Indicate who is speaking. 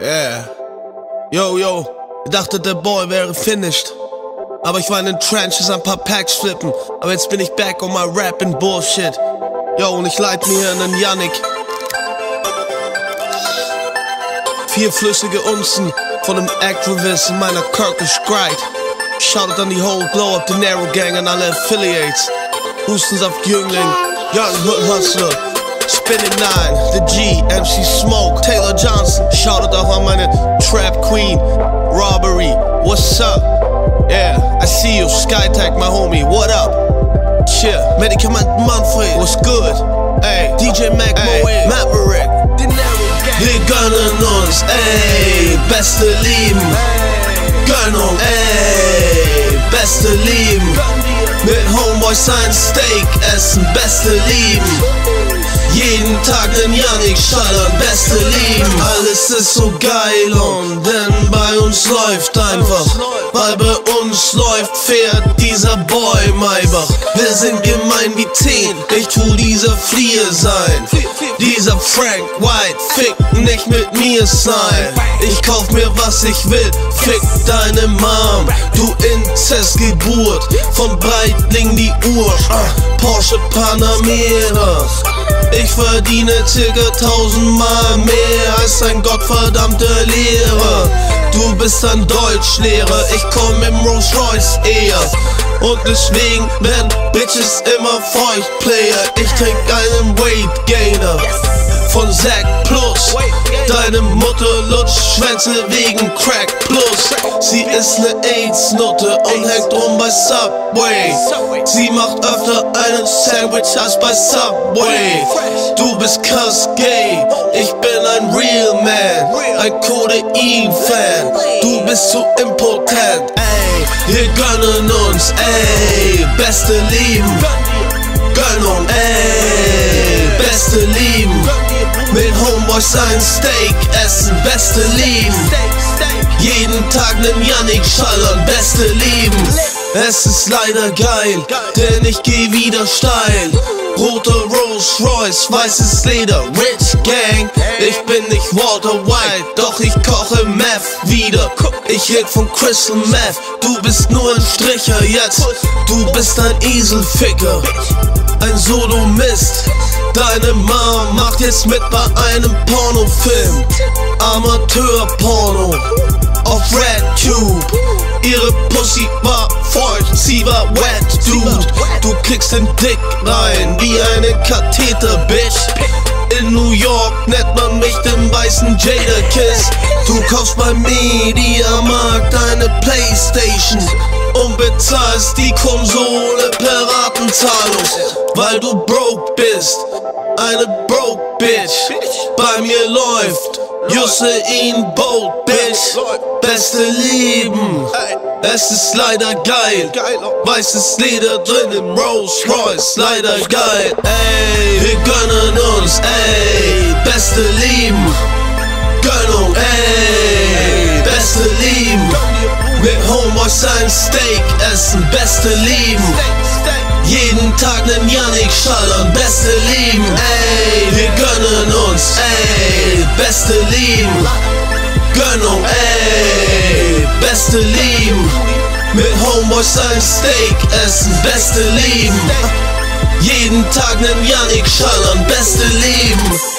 Speaker 1: Yeah. Yo, yo. Ich dachte, der Boy wäre finished. Aber ich war in den Trenches ein paar Packs flippen. Aber jetzt bin ich back on my rapping Bullshit. Yo, und ich leite mir hier einen Yannick. Vierflüssige Unzen von einem Activist in meiner Kirkish Gride. Shoutout an die whole Glow Up, the Narrow Gang an alle Affiliates. Hustensaft Jüngling, Young Hood Hustler. Spinning Nine, The G, MC Taylor Johnson. Shoutout auch an meine Trap Queen, Robbery. What's up? Yeah, I see you, Skytech, my homie. What up? Chill, Medikament Manfred, what's good? Hey, DJ Mac, Moe, Maverick, The Narrow Gang. Wir gönnen uns, ey, beste Lieben. Gönnung, ey, beste Lieben. Mit Homeboys ein Steak essen, beste Lieben. Jeden Tag den Yannick schallern, beste Lieben. Alles ist so geil und denn bei uns läuft einfach. Weil bei uns läuft, fährt dieser Boy Maybach. Wir sind gemein wie 10, ich tu dieser Fliehe sein. Dieser Frank White, fick nicht mit mir sein. Ich kauf mir was ich will, fick deine Mom. Du Inzestgeburt, von Breitling die Uhr. Porsche Panamera. Ich verdiene circa tausendmal mehr als ein gottverdammter Lehrer. Du bist ein Deutschlehrer, ich komm im Rolls Royce eher. Und deswegen werden Bitches immer Feuchtplayer. Ich trink einen Weight Gainer von Zack Plus. Deine Mutter lutscht Schwänze wegen Crack Plus. Sie ist ne AIDS-Nutte und hängt rum bei Subway. Sie macht öfter einen Sandwich als bei Subway. Du bist krass gay, ich bin ein Real Man, ein Codein-Fan. Du bist zu impotent, ey. Wir gönnen uns, ey, beste Lieben. Gönnung, ey, beste Lieben. Mit Homeboys ein Steak essen, beste Lieben. Jeden Tag nen Yannick schallern, beste Lieben. Es ist leider geil, denn ich geh wieder steil. Roter Rolls Royce, weißes Leder, Rich Gang. Ich bin nicht Walter White, doch ich koche Meth wieder. Ich hit von Crystal Meth, du bist nur ein Stricher jetzt. Du bist ein Eselficker, ein Sodomist. Deine Mom macht jetzt mit bei einem Pornofilm. Amateur-Porno auf RedTube. Ihre Pussy war feucht, sie war wet, dude. Du kriegst den Dick rein wie eine Katheter, Bitch. In New York nennt man mich den weißen Jada Kiss. Du kaufst beim Mediamarkt eine Playstation und bezahlst die Konsole per Ratenzahlung, weil du broke bist. Eine broke Bitch bei mir läuft. Jussein Bolt, Bitch, beste Lieben. Es ist leider geil, weißes Leder drin im Rolls Royce, leider geil. Ey, wir gönnen uns, ey, beste Lieben. Gönnung, ey, beste Lieben. Mit Homeboys ein Steak essen, beste Lieben. Jeden Tag nen Yannick schallern, beste Lieben, ey, wir gönnen uns, ey, beste Lieben, Gönnung, ey, beste Lieben, mit Homeboys ein Steak essen, beste Lieben, jeden Tag nen Yannick schallern, beste Lieben.